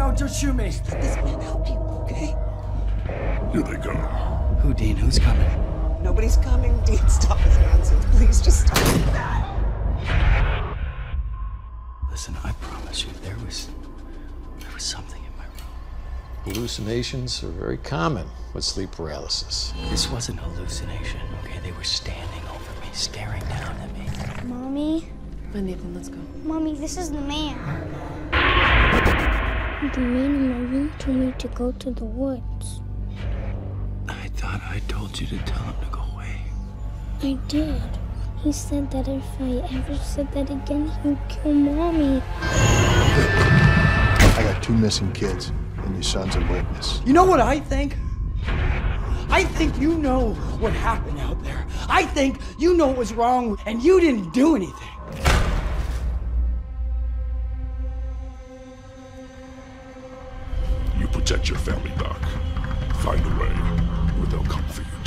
whoa, whoa, don't, don't, don't shoot me. Let this man help you, okay? Here they come. Who, Dean? Who's coming? Nobody's coming. Dean, stop his nonsense. Please just stop that. Listen, I promise you, there was, there was something in my room. Hallucinations are very common with sleep paralysis. This wasn't hallucination, okay? They were standing over me, staring down at me. Mommy, Come on, Nathan, let's go. mommy, this is the man. The man in my room told me to go to the woods. I thought I told you to tell him to go away. I did. He said that if I ever said that again, he would kill mommy. I got two missing kids, and your son's a witness. You know what I think? I think you know what happened out there. I think you know what was wrong, and you didn't do anything. Protect your family, back. Find a way, where they'll come for you.